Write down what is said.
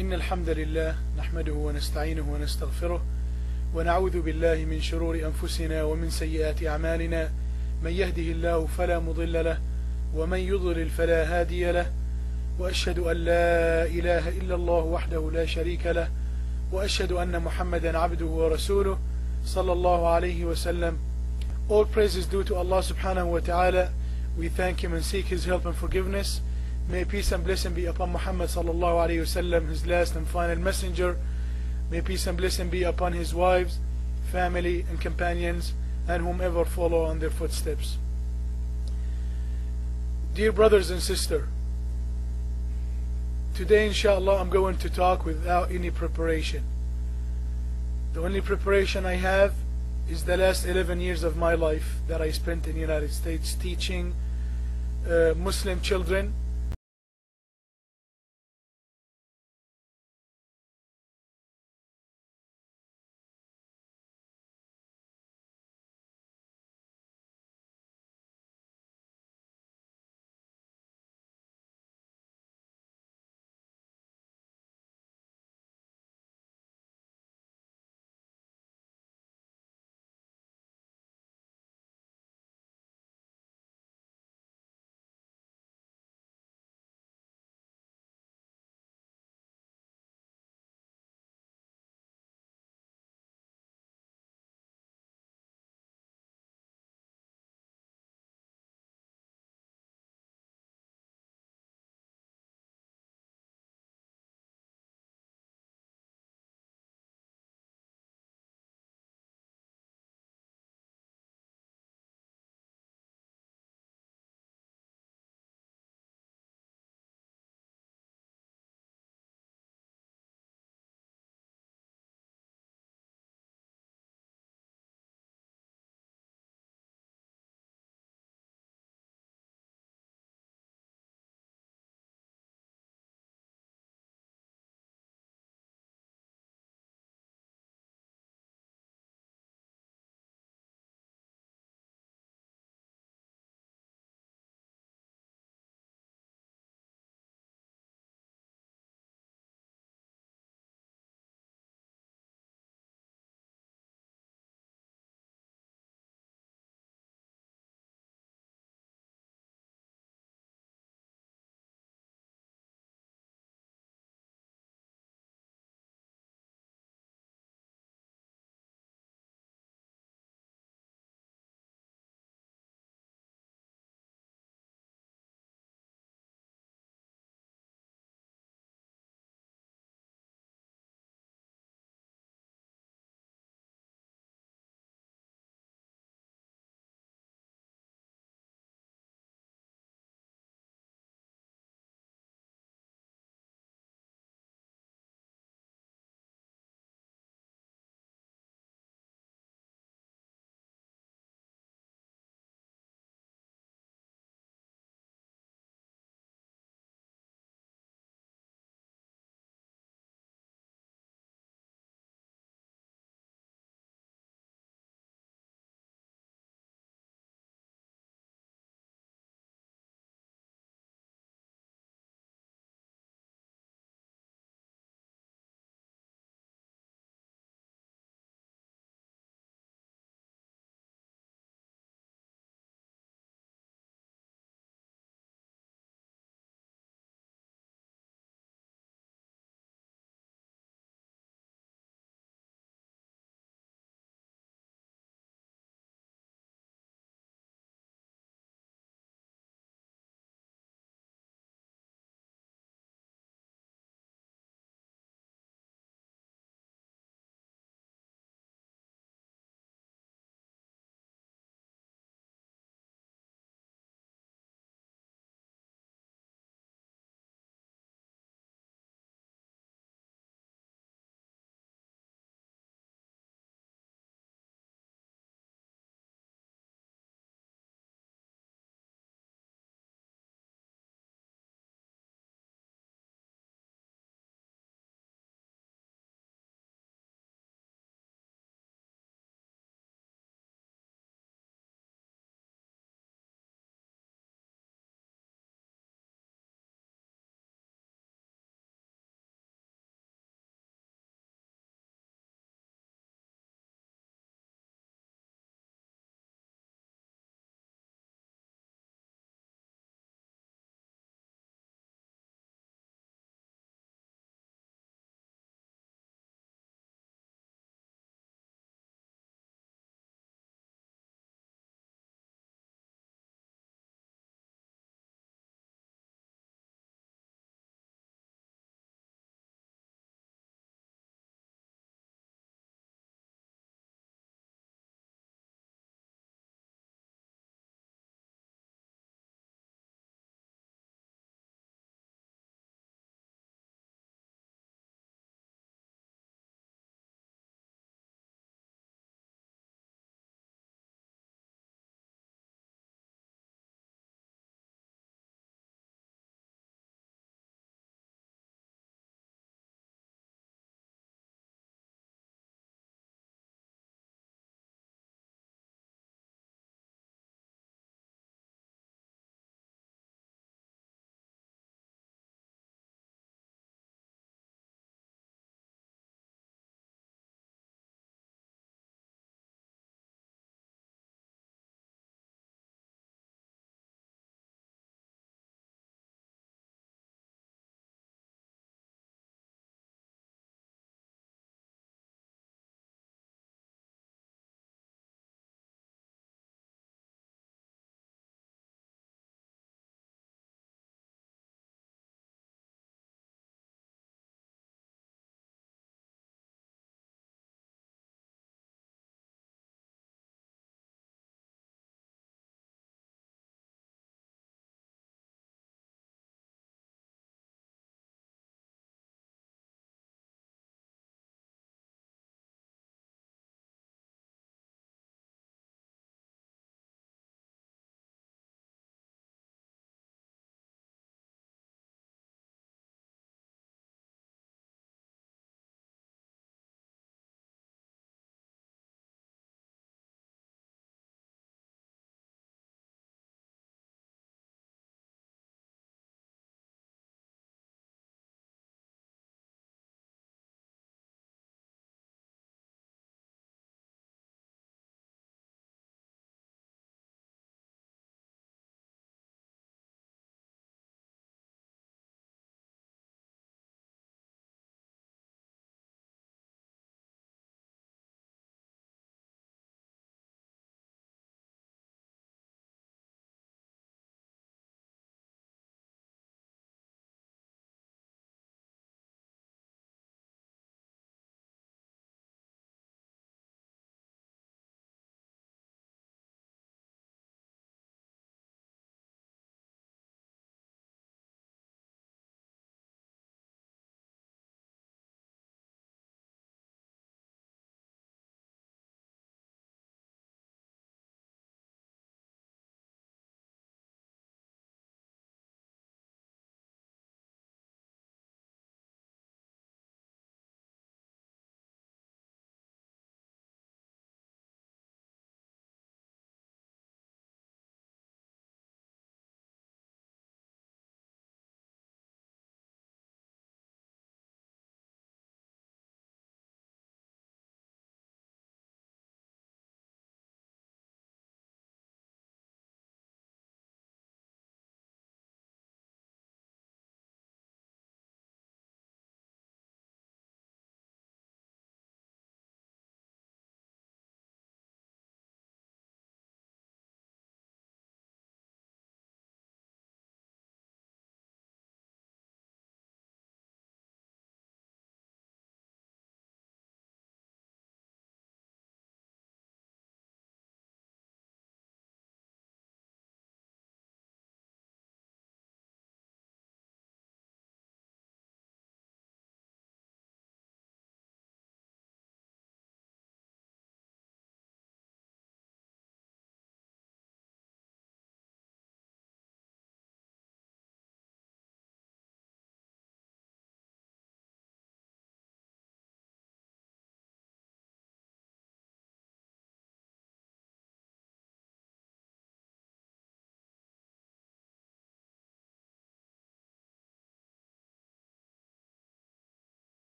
إن الحمد لله نحمده ونستعينه ونستغفره ونعوذ بالله من شرور أنفسنا ومن سيئات أعمالنا من يهده الله فلا مضل له ومن يضلل فلا هادي له وأشهد أن لا إله إلا الله وحده لا شريك له وأشهد أن محمدا عبده ورسوله صلى الله عليه وسلم All praise is due to Allah subhanahu wa ta'ala. We thank Him and seek His help and forgiveness. May peace and blessing be upon Muhammad sallallahu alayhi wasallam, His last and final messenger. May peace and blessing be upon His wives, family and companions, and whomever follow on their footsteps. Dear brothers and sisters, today inshallah I'm going to talk without any preparation. The only preparation I have is the last 11 years of my life that I spent in the United States teaching uh, Muslim children